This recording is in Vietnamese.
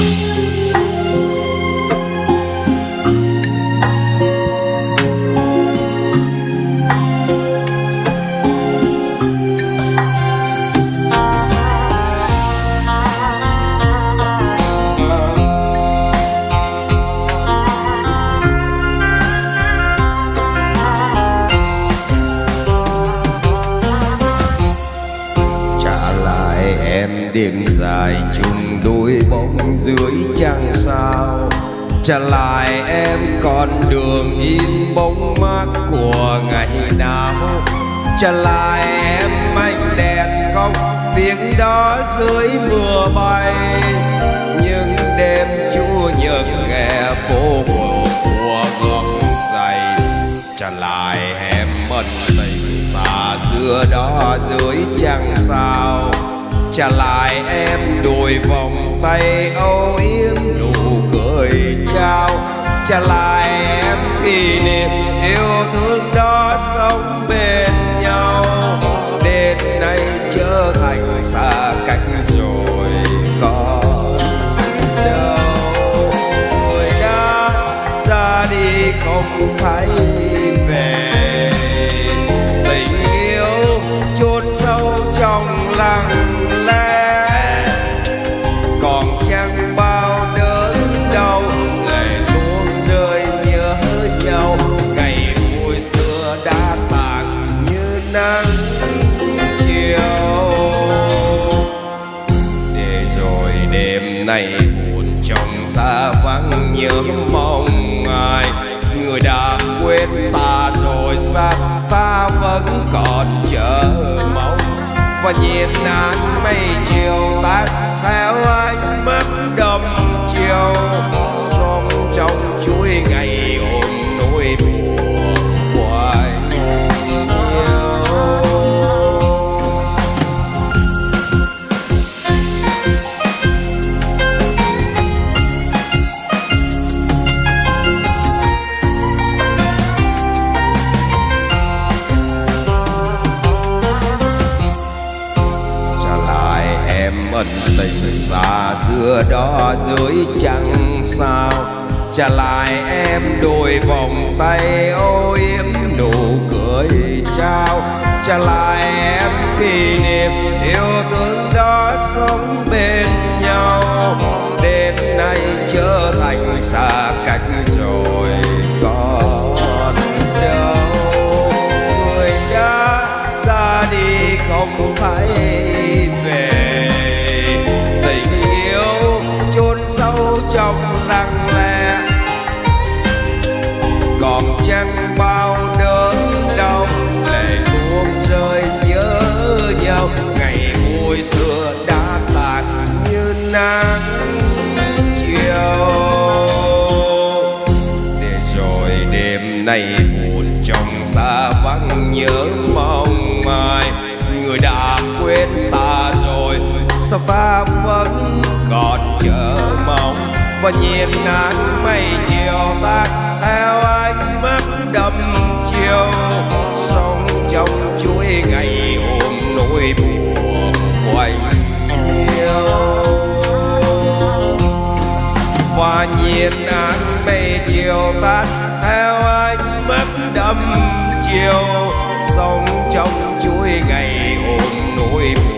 you. Đêm dài chung đôi bóng dưới trăng sao. Trả lại em con đường in bóng mát của ngày nào. Trả lại em mảnh đèn cong tiếng đó dưới mưa bay. Những đêm chúa nhật nghe phố của ngọc dày trả lại em ân tình xa xưa đó dưới trăng sao trả lại em đôi vòng tay âu yếm nụ cười trao. Trả lại em kỷ niệm yêu thương đó sống bên nắng chiều. Để rồi đêm nay buồn trong xa vắng nhớ mong ai người đã quên ta rồi xa ta vẫn còn chờ mong? Và nhìn nắng mây chiều tan theo ánh mắt đầm chiều. Sông trong chuỗi ngày tình xa xưa đó dưới chẳng sao? Trả lại em đôi vòng tay ôi em nụ cười trao. Trả lại em kỷ niệm yêu thương đó sống bên nhau. Đến nay trở thành xa cách nắng chiều để rồi đêm nay buồn trong xa vắng nhớ mong ai người đã quên ta rồi sao ta vẫn còn chờ mong và nhìn nắng mây chiều tan theo ánh mắt đầm chiều sống trong chuỗi ngày ôm nỗi buồn và nhìn nắng mây chiều tan theo ánh mắt đâm chiều sống trong chuỗi ngày ôm nỗi buồn.